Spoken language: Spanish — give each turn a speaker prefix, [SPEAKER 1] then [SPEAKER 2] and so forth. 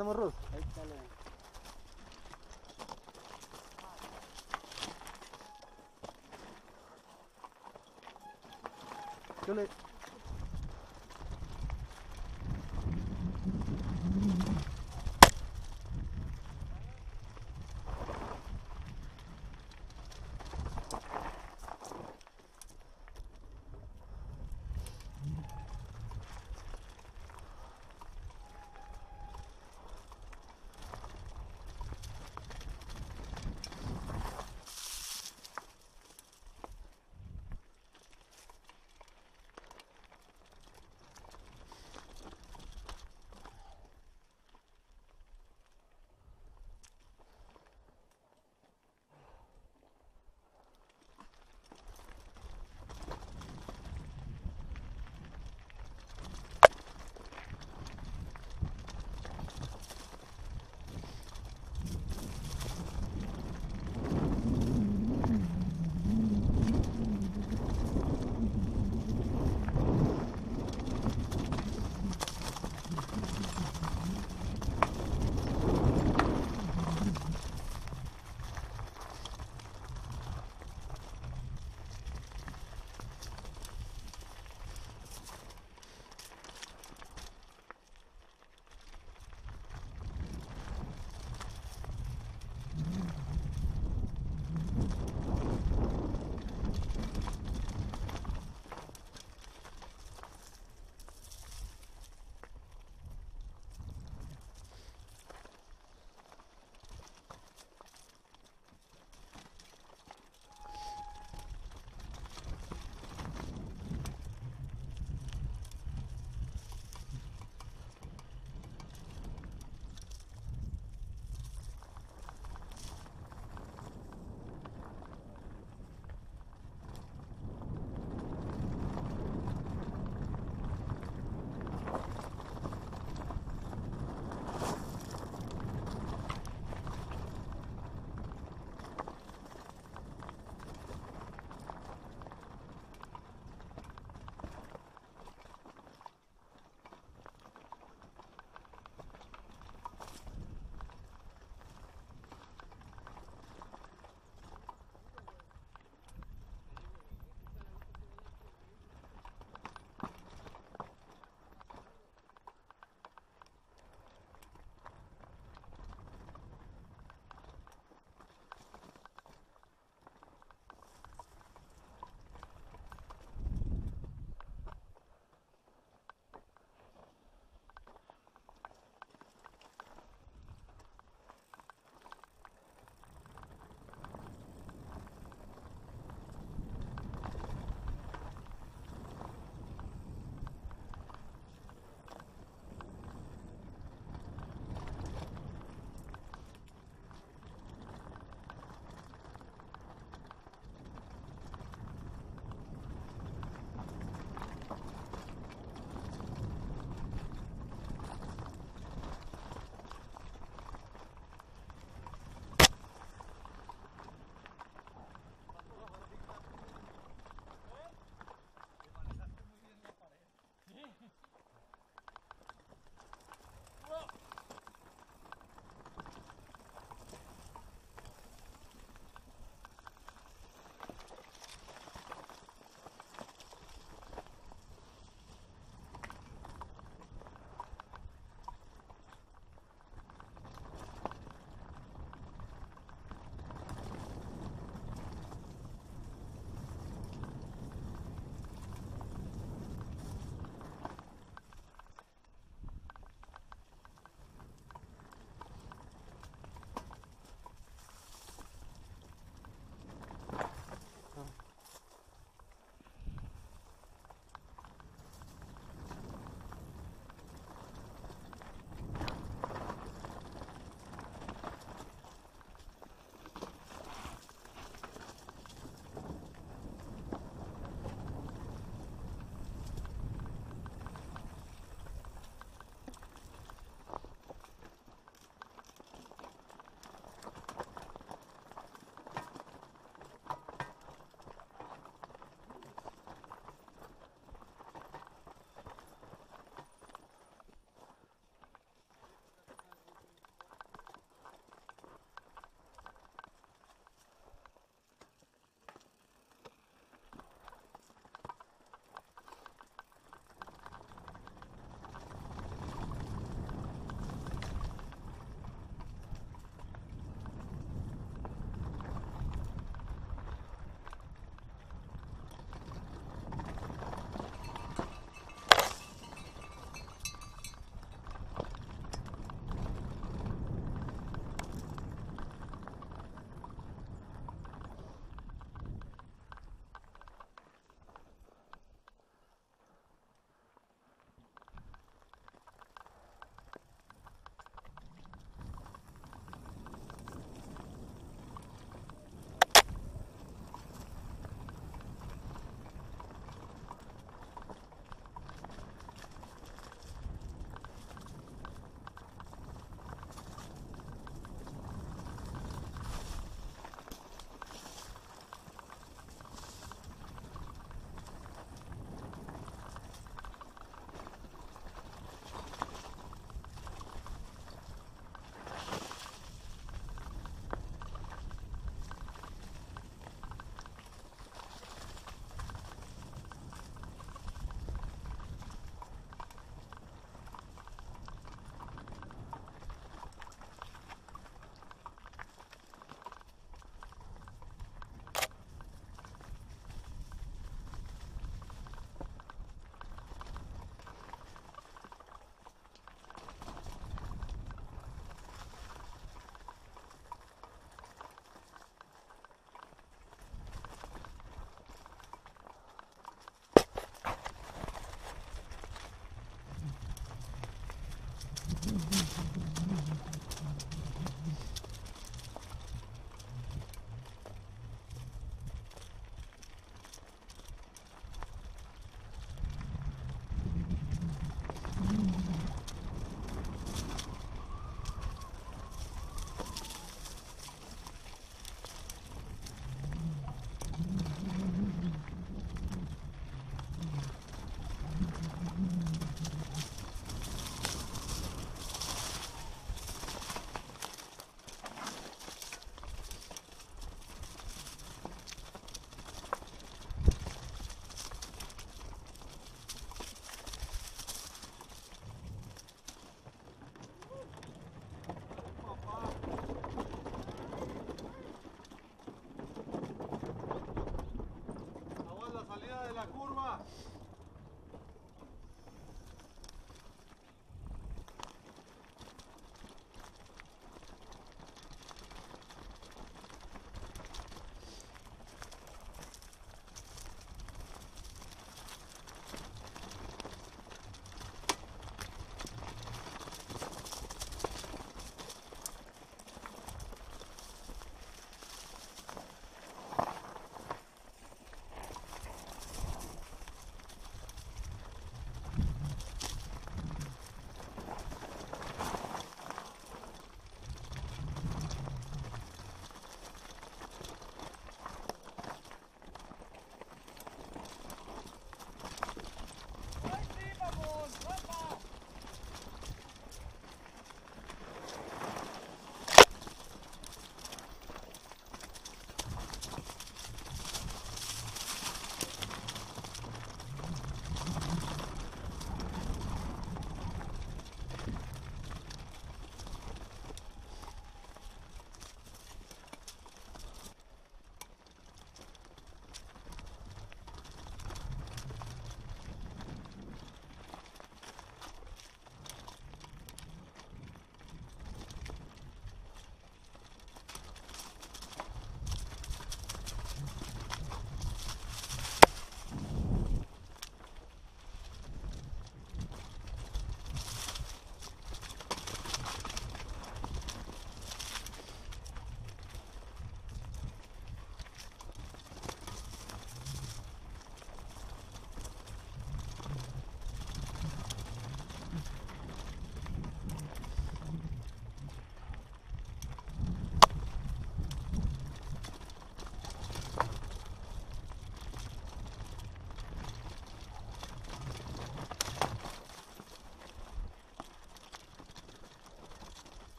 [SPEAKER 1] andamos, Ruth?
[SPEAKER 2] Ahí está la...
[SPEAKER 1] Yo le...